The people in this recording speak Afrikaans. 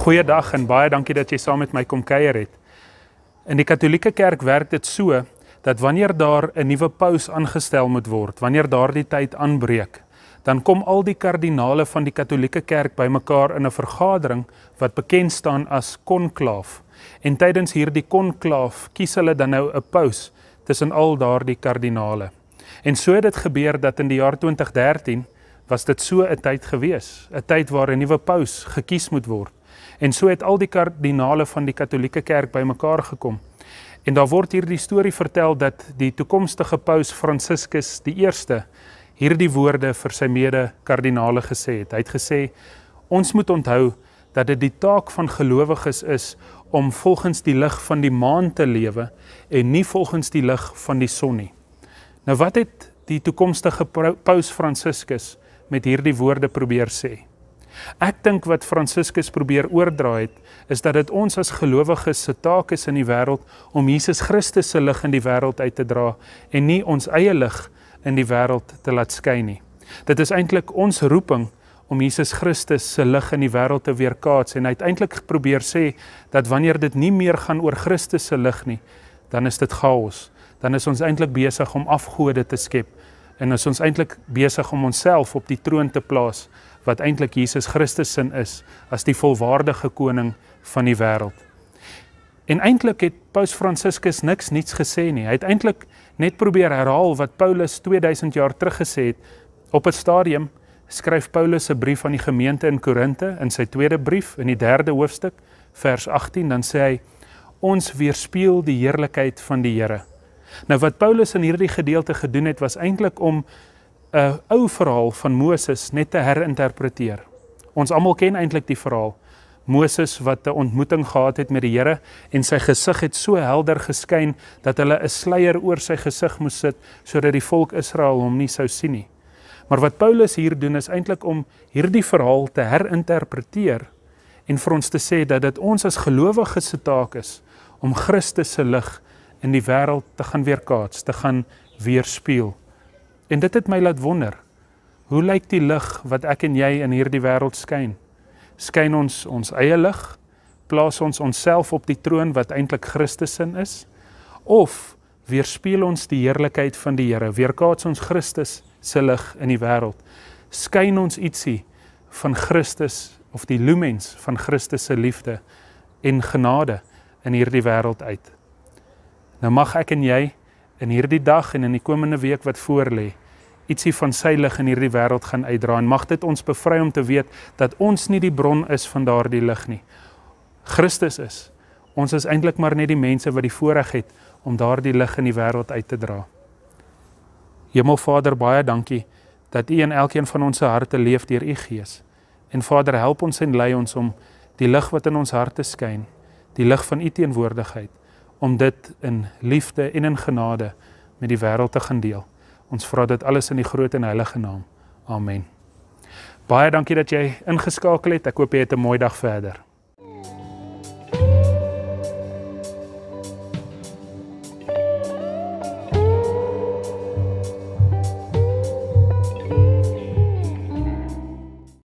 Goeiedag en baie dankie dat jy saam met my kom kuier het. In die Katolieke Kerk werk dit so dat wanneer daar 'n nuwe paus aangestel moet word, wanneer daardie tyd aanbreek, dan kom al die kardinale van die Katolieke Kerk bymekaar in 'n vergadering wat bekend staan as konklaaf. En tydens hierdie konklaaf kies hulle dan nou 'n paus tussen al daardie kardinale. En so het dit gebeur dat in die jaar 2013 was dit so 'n tyd gewees, 'n tyd waar 'n nuwe paus gekies moet word. En so het al die kardinale van die Katolieke Kerk bymekaar gekom. En daar word hierdie storie vertel dat die toekomstige paus Franciscus die eerste hierdie woorde vir sy mede-kardinale gesê het. Hy het gesê: "Ons moet onthou dat dit die taak van gelowiges is om volgens die lig van die maan te lewe en nie volgens die lig van die son nie." Nou wat het die toekomstige paus Franciscus met hierdie woorde probeer sê? Ek dink wat Franciscus probeer oordra het, is dat dit ons as gelowiges se taak is in die wêreld om Jesus Christus se lig in die wêreld uit te dra en nie ons eie lig in die wêreld te laat skyn nie. Dit is eintlik ons roeping om Jesus Christus se lig in die wêreld te weerkaats en uiteindelik probeer sê dat wanneer dit nie meer gaan oor Christus se lig nie, dan is dit chaos. Dan is ons eintlik besig om afgode te skep en is ons eintlik besig om onsself op die troon te plaas wat eintlik Jesus Christus sin is as die volwaardige koning van die wêreld. En eintlik het Paus Franciscus niks niets gesê nie. Hy het eintlik net probeer herhaal wat Paulus 2000 jaar terug gesê het. Op 'n stadium skryf Paulus 'n brief aan die gemeente in Korinte in sy tweede brief in die 3de hoofstuk vers 18 dan sê hy ons weerspieël die heerlikheid van die Here. Nou wat Paulus in hierdie gedeelte gedoen het was eintlik om 'n ou verhaal van Moses net te herinterpreteer. Ons almal ken eintlik die verhaal. Moses wat 'n ontmoeting gehad het met die Here en sy gesig het so helder geskyn dat hulle 'n sluier oor sy gesig moes sit sodat die volk Israel hom nie sou sien nie. Maar wat Paulus hier doen is eintlik om hierdie verhaal te herinterpreteer en vir ons te sê dat dit ons as gelowiges se taak is om Christus se lig in die wêreld te gaan weerkaats, te gaan weerspieël. En dit het my laat wonder. Hoe lyk die lig wat ek en jy in hierdie wêreld skyn? Skyn ons ons eie lig? Plaas ons onsself op die troon wat eintlik Christus in is? Of weerspieël ons die heerlikheid van die Here? Weerkaats ons Christus se lig in die wêreld? Skyn ons ietsie van Christus of die lumens van Christus se liefde en genade in hierdie wêreld uit? Nou mag ek en jy in hierdie dag en in die komende week wat voorlê ietsie van sy lig in hierdie wêreld gaan uitdra en mag dit ons bevry om te weet dat ons nie die bron is van daardie lig nie. Christus is. Ons is eintlik maar net die mense wat die voorreg het om daardie lig in die wêreld uit te dra. Hemelvader, baie dankie dat U in elkeen van ons se harte leef deur U Gees. En Vader, help ons en lei ons om die lig wat in ons harte skyn, die lig van U teenwoordigheid om dit in liefde en in genade met die wêreld te gaan deel. Ons vra dit alles in die groot en heilige naam. Amen. Baie dankie dat jy ingeskakel het. Ek hoop jy het 'n mooi dag verder.